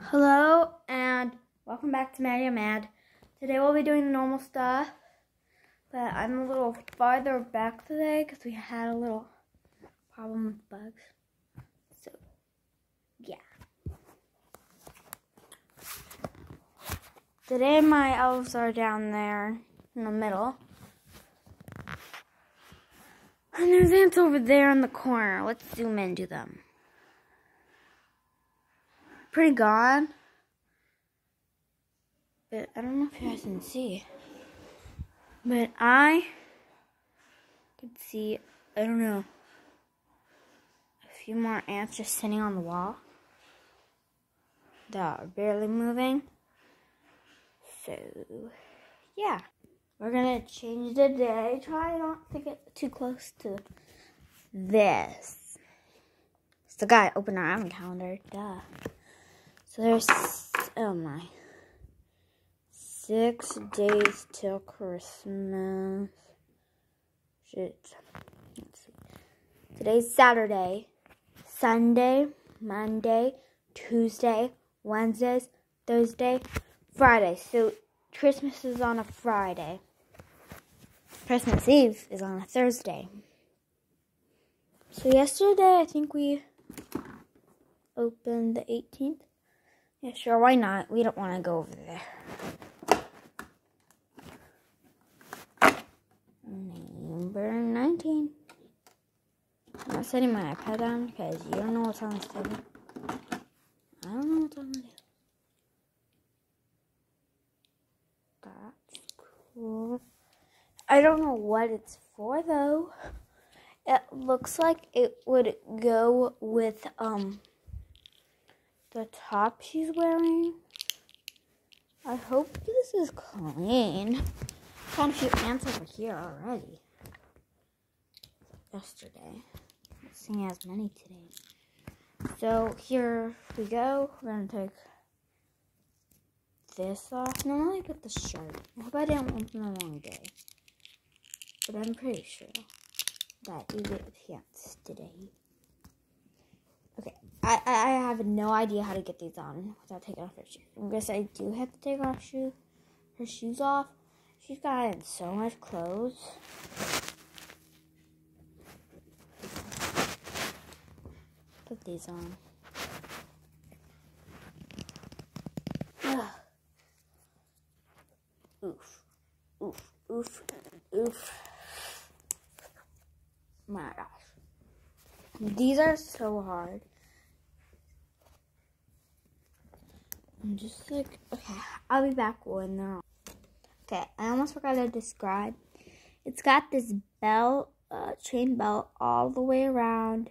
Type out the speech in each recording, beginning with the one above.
Hello and welcome back to Maddie Mad. Today we'll be doing the normal stuff, but I'm a little farther back today because we had a little problem with bugs. So, yeah. Today my elves are down there in the middle. And there's ants over there in the corner. Let's zoom into them pretty gone. But I don't know if you guys can see. But I could see, I don't know, a few more ants just sitting on the wall that are barely moving. So, yeah. We're to change the day. Try not to get too close to this. So, guys, open our Advent calendar. Duh. So there's, oh my, six days till Christmas. Shit. Today's Saturday, Sunday, Monday, Tuesday, Wednesday, Thursday, Friday. So Christmas is on a Friday. Christmas Eve is on a Thursday. So yesterday, I think we opened the 18th. Yeah, sure, why not? We don't want to go over there. Number 19. I'm not setting my iPad down because you don't know what's on this table. I don't know what's on the table. That's cool. I don't know what it's for though. It looks like it would go with, um, the top she's wearing. I hope this is clean. Found a few ants over here already. Yesterday. Not Seeing as many today. So here we go. We're gonna take this off. Normally I put the shirt. I hope I didn't open the wrong day. But I'm pretty sure that you get pants today. Okay, I, I have no idea how to get these on without taking off her shoes. I guess I do have to take off shoe, her shoes off. She's gotten so much clothes. Put these on. Oof. Oof. Oof. Oof. My gosh. These are so hard. I'm just like, okay, I'll be back when they're on. Okay, I almost forgot to describe. It's got this belt, uh, chain belt all the way around.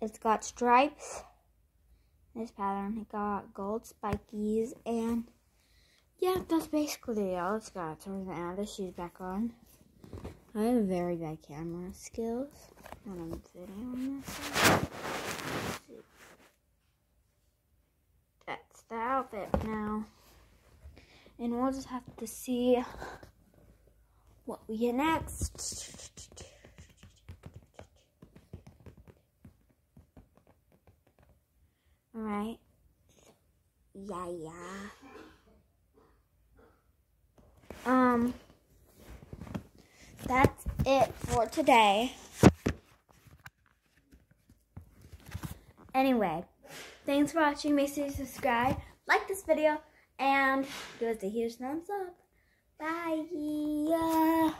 It's got stripes. This pattern. It got gold spikies and yeah, that's basically all it's got. So we're gonna add the shoes back on. I have very bad camera skills when I'm videoing this. That's the outfit now. And we'll just have to see what we get next. Alright. Yeah, yeah. Um that's it for today. Anyway, thanks for watching. Make sure you subscribe, like this video, and give us a huge thumbs up. Bye.